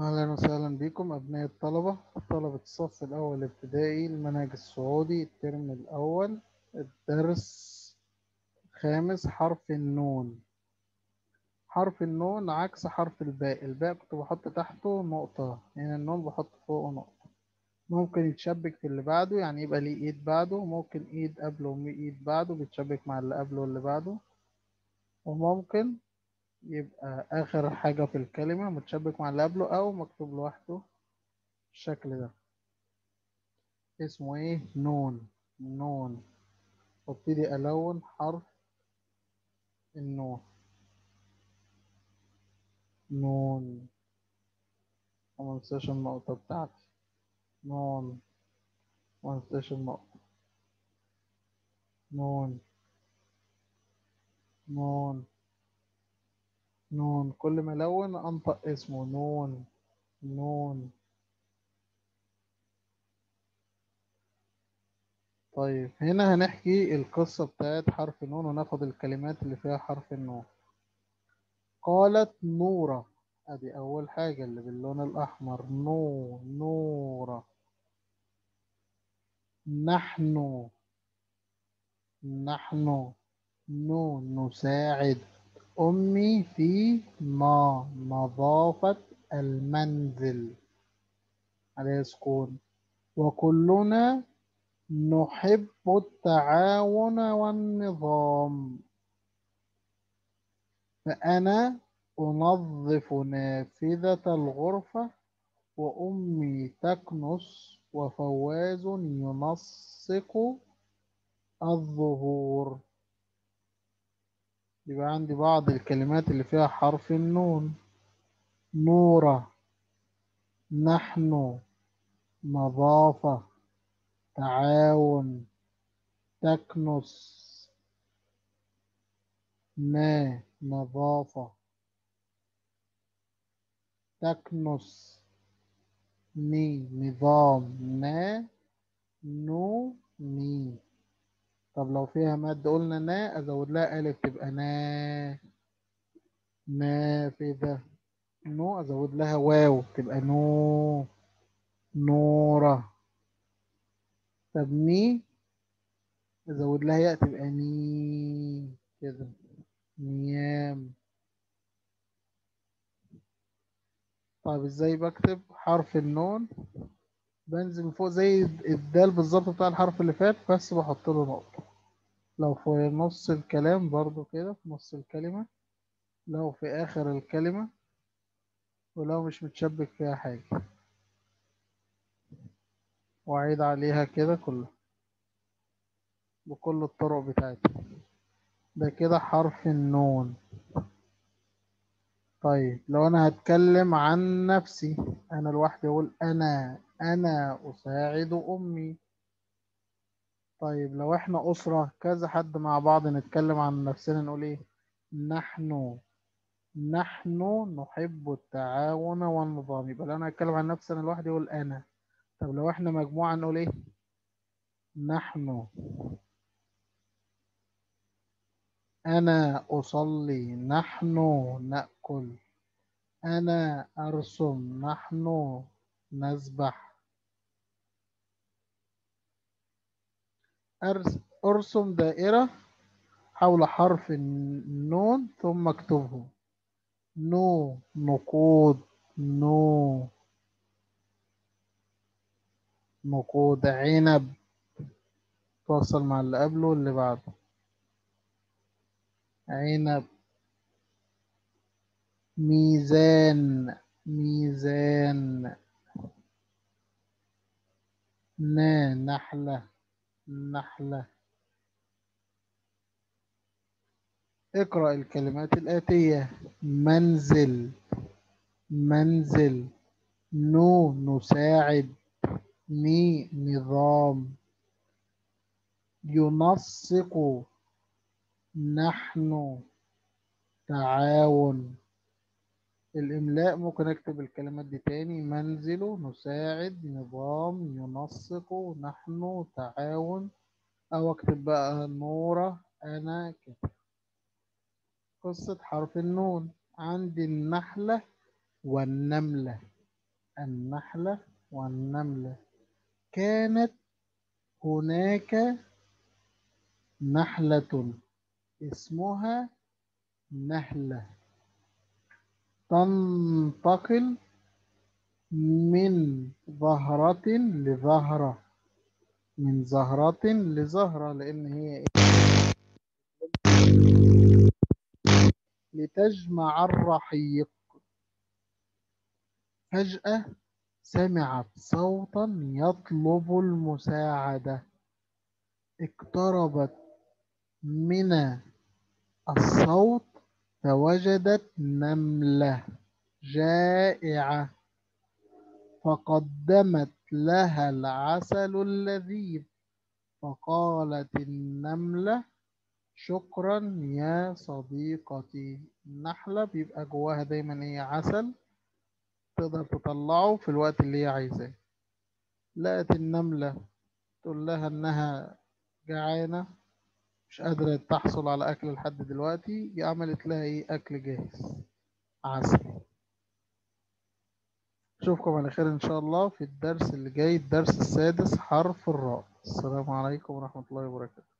أهلا وسهلا بكم أبناء الطلبة طلبة الصف الأول ابتدائي المنهج السعودي الترم الأول الدرس خامس حرف النون. حرف النون عكس حرف الباء الباء كنت بحط تحته نقطة هنا النون بحط فوقه نقطة. ممكن يتشبك في اللي بعده يعني يبقى ليه إيد بعده ممكن إيد قبله وإيد بعده بيتشبك مع اللي قبله واللي بعده. وممكن يبقى آخر حاجة في الكلمة متشبك مع اللي قبله أو مكتوب لوحده بالشكل ده. اسمه إيه؟ نون. نون. وابتدي ألون حرف النون. نون. ومنساش النقطة بتاعتي. نون. ومنساش النقطة. نون. نون. نون كل ما ألون أنطق اسمه نون نون. طيب هنا هنحكي القصة بتاعت حرف نون وناخد الكلمات اللي فيها حرف النون. قالت نورة. أدي أول حاجة اللي باللون الأحمر. نو نورة. نحن. نحن. نو نساعد. أمي في ما نظافة المنزل عليه سكون. وكلنا نحب التعاون والنظام. فأنا أنظف نافذة الغرفة وأمي تكنس وفواز ينسق الظهور. يبقى عندي بعض الكلمات اللي فيها حرف النون. نورة. نحن. نظافة. تعاون. تكنس. ما. نظافة. تكنس. ني. نظام. نا نو. ني. طب لو فيها مادة قلنا نا أزود لها ألف تبقى نا. نافذة نو أزود لها واو تبقى نو. نورة. طب ني أزود لها ياء تبقى ني. كده. نيام. طيب إزاي بكتب حرف النون؟ بنزل من فوق زي الدال بالظبط بتاع الحرف اللي فات بس بحط له نقطة. لو في نص الكلام برضو كده في نص الكلمة لو في آخر الكلمة ولو مش متشبك فيها حاجة. وأعيد عليها كده كلها بكل الطرق بتاعتها. ده كده حرف النون. طيب لو أنا هتكلم عن نفسي أنا لوحدي أقول أنا أنا أساعد أمي. طيب لو إحنا أسرة كذا حد مع بعض نتكلم عن نفسنا نقول إيه؟ نحن نحن نحب التعاون والنظام. يبقى لو أنا هتكلم عن نفسي أنا لوحدي أقول أنا. طب لو إحنا مجموعة نقول إيه؟ نحن. أنا أصلي نحن نأكل. أنا أرسم نحن نسبح أرسم دائرة حول حرف النون ثم اكتبه. نو نقود نو. نقود عنب. توصل مع اللي قبله واللي بعده. عنب. ميزان. ميزان. نا نحلة. نحلة. اقرأ الكلمات الآتية. منزل منزل. نو نساعد. ني نظام. ينسق. نحن. تعاون. الإملاء ممكن أكتب الكلمات دي تاني منزل نساعد نظام ينسق نحن تعاون أو أكتب بقى نورة أنا كده قصة حرف النون. عندي النحلة والنملة. النحلة والنملة. كانت هناك نحلة. اسمها نهلة. تنتقل من زهرة لزهرة من زهرة لزهرة لأن هي إيه؟ لتجمع الرحيق فجأة سمعت صوتا يطلب المساعدة اقتربت من الصوت فوجدت نملة جائعة فقدمت لها العسل اللذيذ فقالت النملة شكرا يا صديقتي. النحلة بيبقى جواها دايما هي عسل تقدر تطلعه في الوقت اللي هي عايزاه. لقت النملة تقول لها إنها جعانة مش قادرة تحصل على أكل لحد دلوقتي عملت لها إيه؟ أكل جاهز. عسل. أشوفكم على خير إن شاء الله في الدرس اللي جاي الدرس السادس حرف الراء. السلام عليكم ورحمة الله وبركاته.